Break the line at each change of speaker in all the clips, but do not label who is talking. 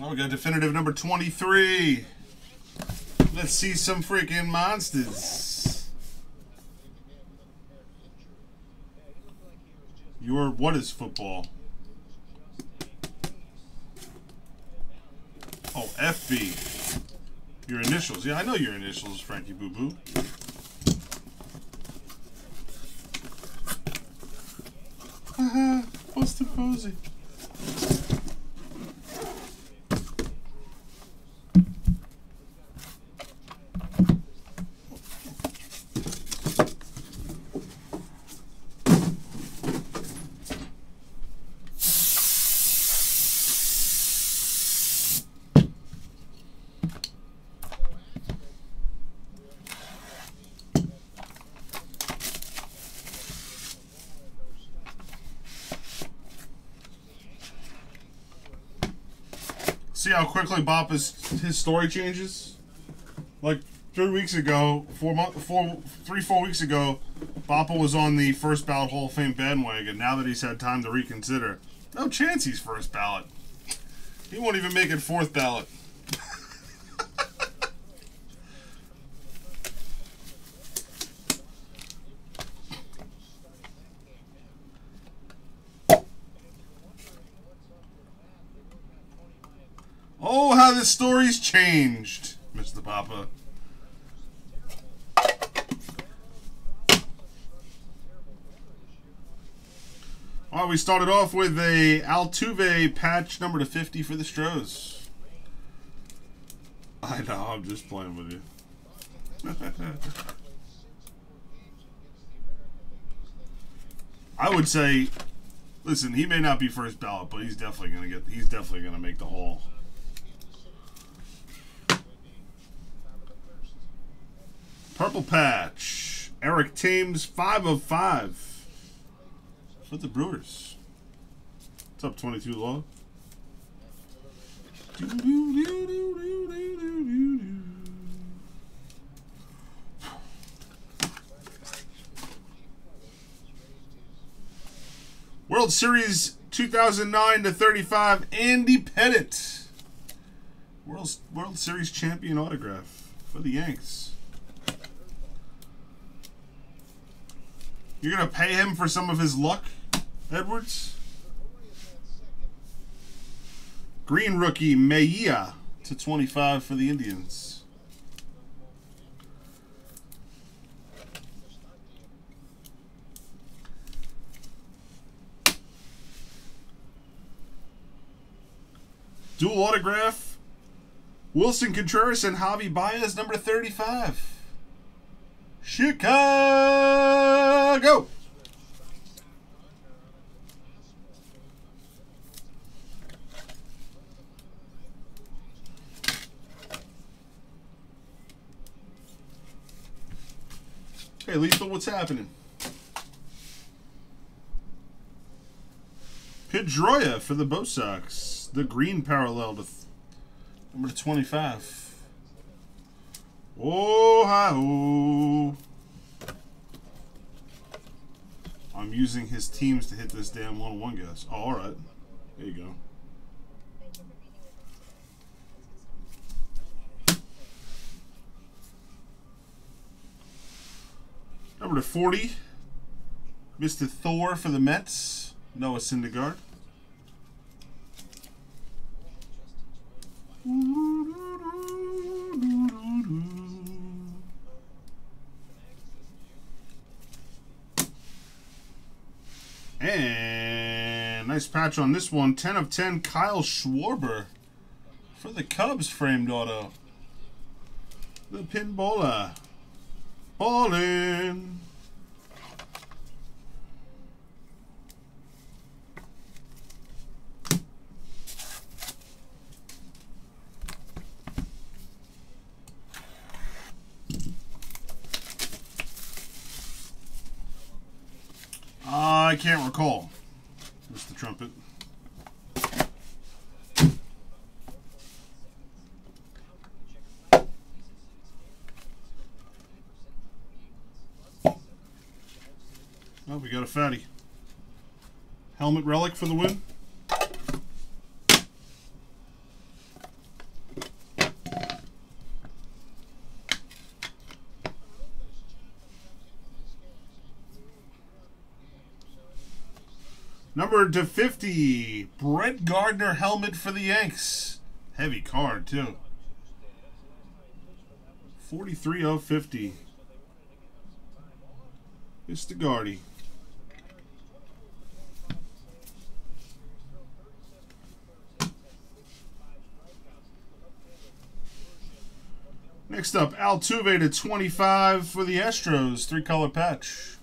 Oh, we got definitive number 23. Let's see some freaking monsters. Your what is football? Oh, FB. Your initials. Yeah, I know your initials, Frankie Boo Boo. Uh-huh. Haha, what's the posy? See how quickly Boppa's his story changes? Like three weeks ago, four month, four, three, four weeks ago, Boppa was on the first ballot Hall of Fame bandwagon. Now that he's had time to reconsider, no chance he's first ballot. He won't even make it fourth ballot. Oh, how the story's changed, Mr. Papa. Well, we started off with a Altuve patch number to 50 for the Stros. I know, I'm just playing with you. I would say, listen, he may not be first ballot, but he's definitely gonna get. He's definitely gonna make the hall. Purple patch. Eric Thames, five of five for the Brewers. What's up, 22 Law? World Series 2009 to 35, Andy Pettitte. World, World Series champion autograph for the Yanks. You're going to pay him for some of his luck, Edwards? Green rookie, Mejia to 25 for the Indians. Dual autograph, Willson Contreras and Javi Baez, number 35. Chicago. Hey, Lethal, what's happening? Pedroia for the Bo Sox. The green parallel to number 25. Oh, hi, oh. I'm using his teams to hit this damn one-on-one guess. Oh, all right. There you go. Number to 40, Mr. Thor for the Mets, Noah Syndergaard. Nice patch on this one. 10 of 10, Kyle Schwarber for the Cubs framed auto. The pinballer. Ballin'. I can't recall. Trumpet. Oh, we got a fatty. Helmet relic for the win. Number to 50, Brett Gardner helmet for the Yanks. Heavy card, too. 43 of 50. Mr. Gardy. Next up, Altuve to 25 for the Astros. Three color patch.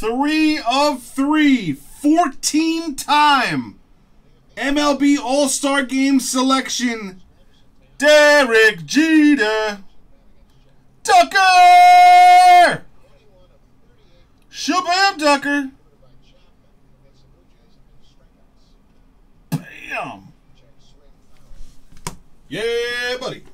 Three of three, 14 time MLB All Star Game selection, Derek Jeter. Ducker! Shabam Ducker. Bam! Yeah, buddy.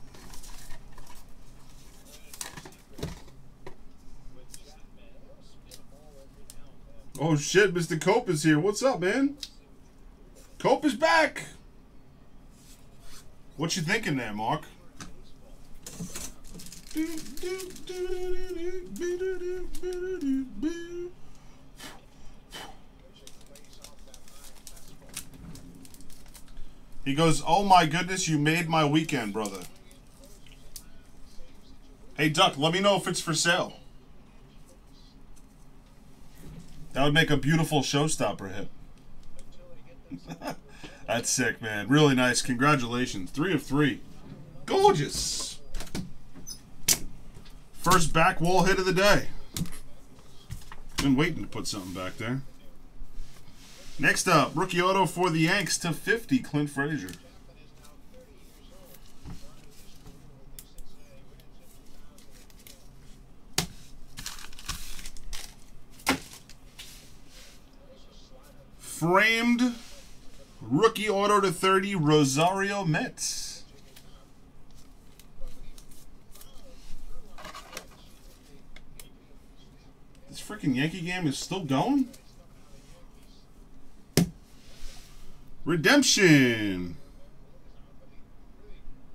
Oh shit, Mr. Cope is here. What's up, man? Cope is back. What you thinking there, Mark? He goes, "Oh my goodness, you made my weekend, brother." Hey, Duck, let me know if it's for sale. That would make a beautiful showstopper hit. That's sick, man. Really nice. Congratulations. Three of three. Gorgeous. First back wall hit of the day. Been waiting to put something back there. Next up, rookie auto for the Yanks to 50, Clint Frazier. Framed rookie auto to 30, Rosario Mets. This freaking Yankee game is still going? Redemption.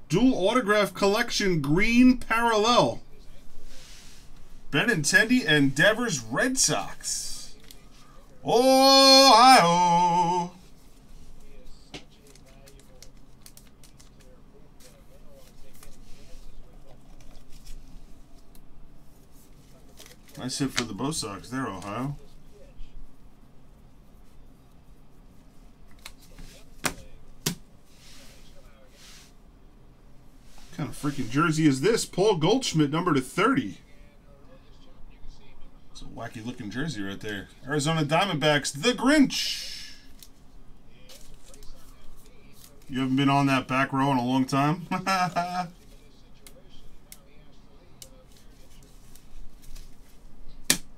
Dual autograph collection green parallel. Benintendi and Devers Red Sox. Ohio. Nice hit for the Bo Sox there, Ohio. What kind of freaking jersey is this? Paul Goldschmidt, number to 30. Looking jersey right there. Arizona Diamondbacks, the Grinch. You haven't been on that back row in a long time.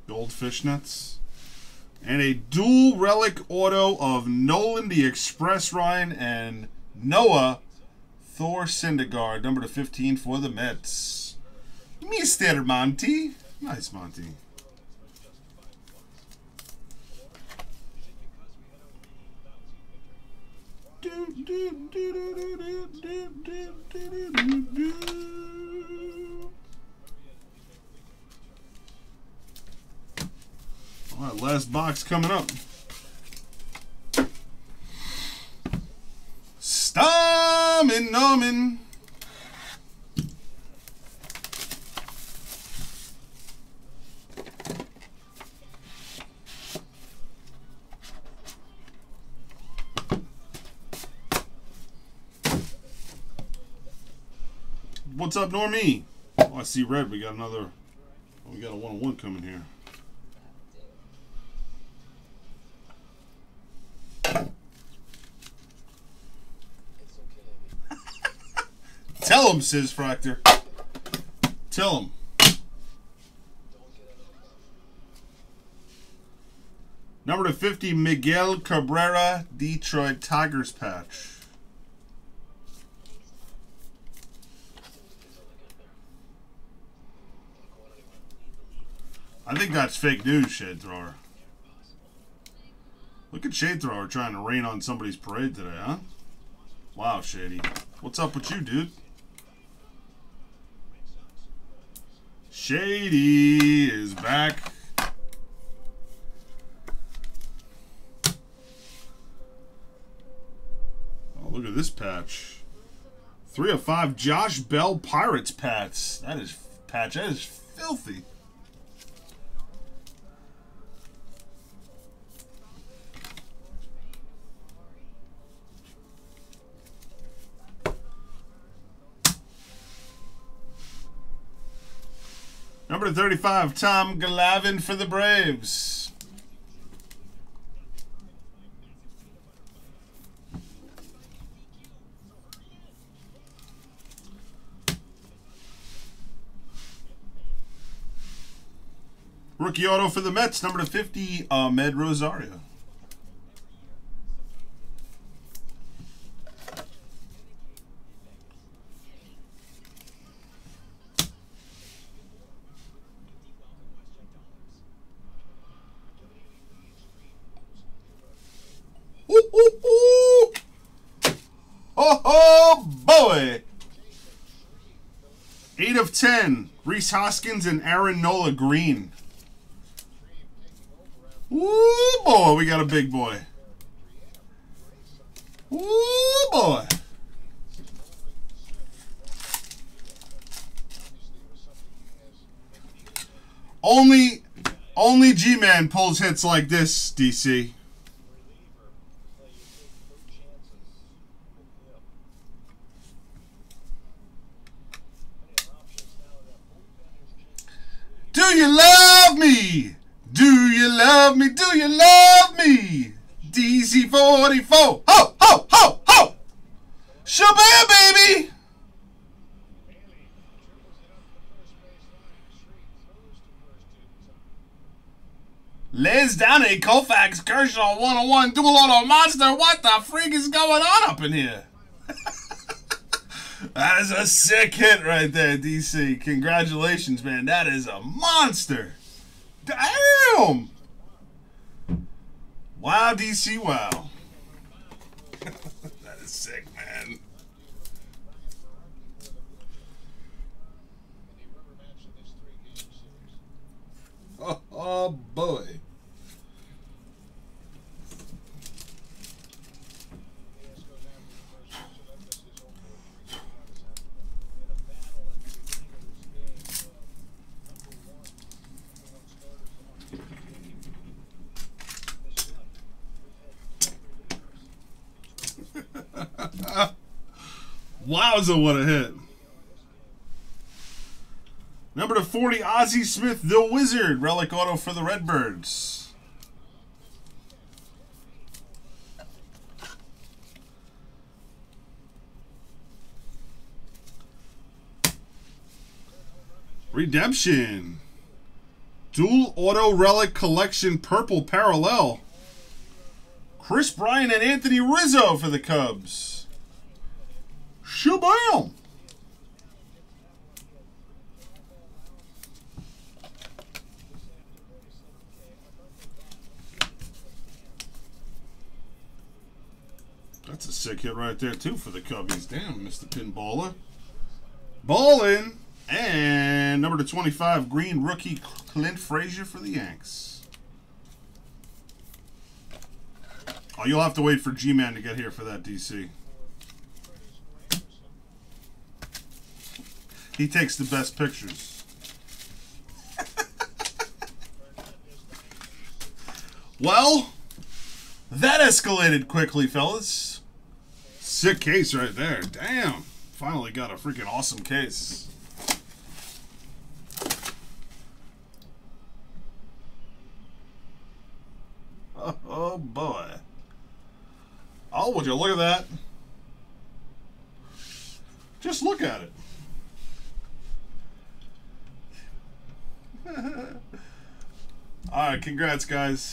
Goldfish nuts. And a dual relic auto of Nolan the Express Ryan and Noah Thor Syndergaard, number to 15 for the Mets. Mr. Monty. Nice, Monty. All right, last box coming up. Stommin' numbin'. What's up, Normie? Oh, I see red. We got another. Oh, we got a one-on-one coming here. Tell him, Sis Fractor. Tell him. Number to 50, Miguel Cabrera, Detroit Tigers patch. I think that's fake news, Shade Thrower. Look at Shade Thrower trying to rain on somebody's parade today, huh? Wow, Shady. What's up with you, dude? Shady is back. Oh, look at this patch. Three of five Josh Bell Pirates patch. That is patch. That is filthy. Number 35, Tom Glavine for the Braves. Rookie auto for the Mets, number to 50, Amed Rosario. Oh, oh boy! Eight of ten. Rhys Hoskins and Aaron Nola Green. Ooh boy, we got a big boy. Ooh boy. Only, only G-Man pulls hits like this, DC. Do you love me? Do you love me? Do you love me? DC 44. Ho, ho, ho, ho! Shabam, baby! Liz Downey, Koufax, Kershaw, 101, Dual Auto Monster. What the freak is going on up in here? That is a sick hit right there, DC. Congratulations, man. That is a monster. Damn! Wow, DC, wow. that is sick, man. Oh, oh boy. Wowza, what a hit. Number to 40, Ozzie Smith, the Wizard. Relic auto for the Redbirds. Redemption. Dual Auto Relic Collection Purple Parallel. Kris Bryant and Anthony Rizzo for the Cubs. Shabam! That's a sick hit right there, too, for the Cubbies. Damn, Mr. Pinballer. Ballin'. And number to 25, green rookie Clint Frazier for the Yanks. Oh, you'll have to wait for G-Man to get here for that, DC. He takes the best pictures. well, that escalated quickly, fellas. Sick case right there. Damn. Finally got a freaking awesome case. Oh, oh boy. Oh, would you look at that? Just look at it. All right, congrats, guys.